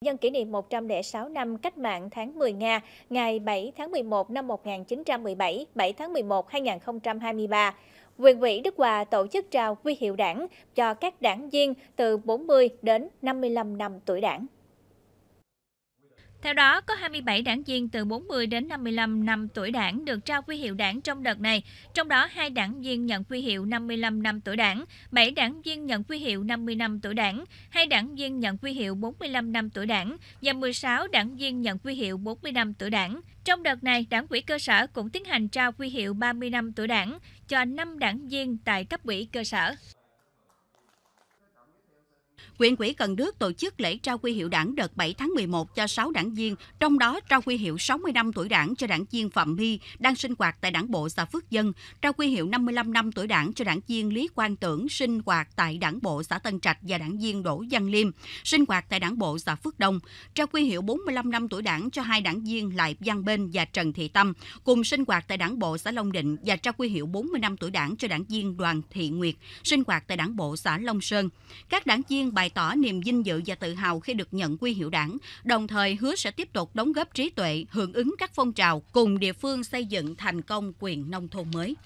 Nhân kỷ niệm 106 năm cách mạng tháng 10 Nga, ngày 7 tháng 11 năm 1917, 7 tháng 11 2023, Quyền ủy Đức Hòa tổ chức trao huy hiệu đảng cho các đảng viên từ 40 đến 55 năm tuổi đảng. Theo đó, có 27 đảng viên từ 40 đến 55 năm tuổi đảng được trao huy hiệu đảng trong đợt này, trong đó hai đảng viên nhận huy hiệu 55 năm tuổi đảng, 7 đảng viên nhận huy hiệu 50 năm tuổi đảng, hai đảng viên nhận huy hiệu 45 năm tuổi đảng và 16 đảng viên nhận huy hiệu 40 năm tuổi đảng. Trong đợt này, đảng quỹ cơ sở cũng tiến hành trao huy hiệu 30 năm tuổi đảng cho 5 đảng viên tại cấp ủy cơ sở. Huyện ủy Cần Đước tổ chức lễ trao huy hiệu đảng đợt 7 tháng 11 cho 6 đảng viên, trong đó trao huy hiệu 60 năm tuổi đảng cho đảng viên Phạm My đang sinh hoạt tại đảng bộ xã Phước Dân, trao huy hiệu 55 năm tuổi đảng cho đảng viên Lý Quang Tưởng sinh hoạt tại đảng bộ xã Tân Trạch và đảng viên Đỗ Văn Liêm sinh hoạt tại đảng bộ xã Phước Đông, trao huy hiệu 45 năm tuổi đảng cho hai đảng viên Lại Văn Bên và Trần Thị Tâm cùng sinh hoạt tại đảng bộ xã Long Định và trao huy hiệu 40 năm tuổi đảng cho đảng viên Đoàn Thị Nguyệt sinh hoạt tại đảng bộ xã Long Sơn. Các đảng viên bày tỏ niềm vinh dự và tự hào khi được nhận quy hiệu đảng, đồng thời hứa sẽ tiếp tục đóng góp trí tuệ, hưởng ứng các phong trào cùng địa phương xây dựng thành công quyền nông thôn mới.